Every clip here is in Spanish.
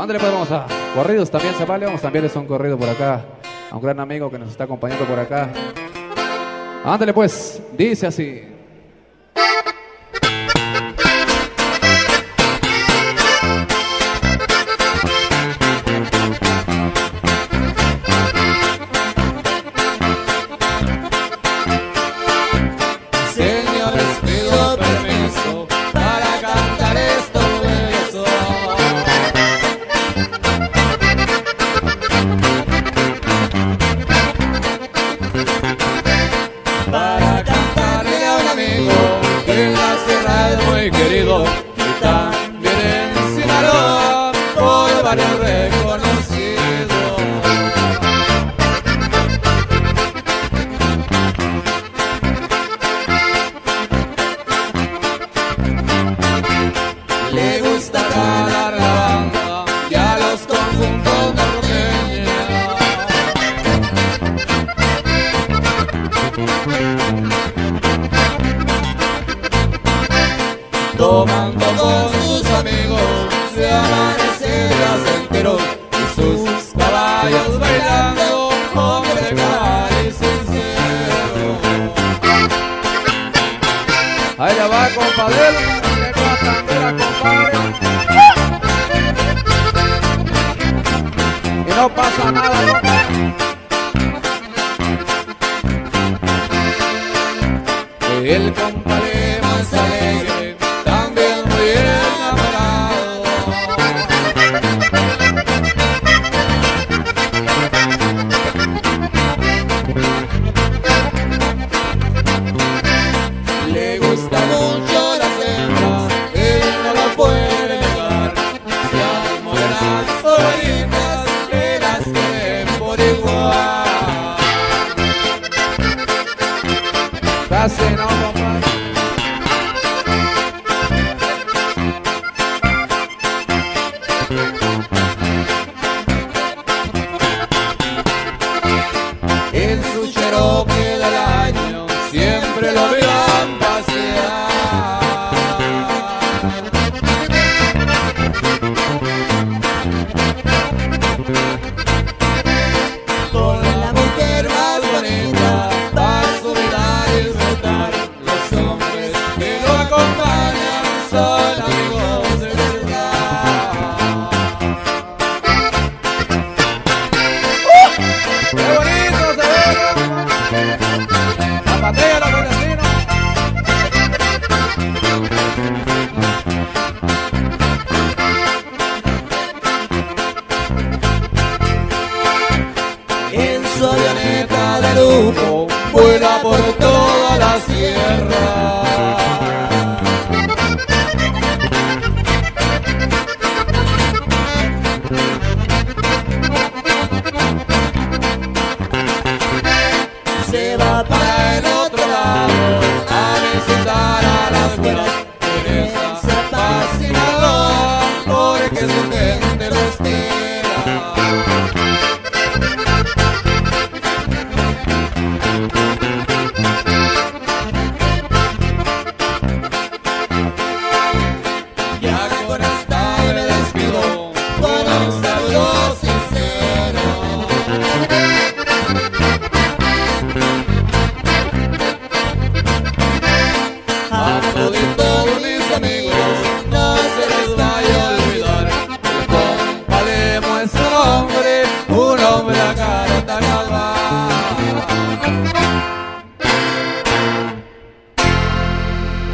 Ándale, pues vamos a corridos también se vale. Vamos a enviarles un corrido por acá a un gran amigo que nos está acompañando por acá. Ándale, pues, dice así. Querido y también en Sinaloa por varios reconocidos. Tomando con sus amigos se amanece entero y sus caballos bailando hombre cabal y sincero. Ahí ya va, compadre. Llegó a Tandera, compadre. Y no pasa nada. Casi no, compadre. En su Cherokee del año siempre lo vean lujo vuela por toda la sierra.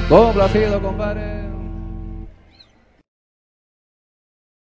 Complacido, compadre.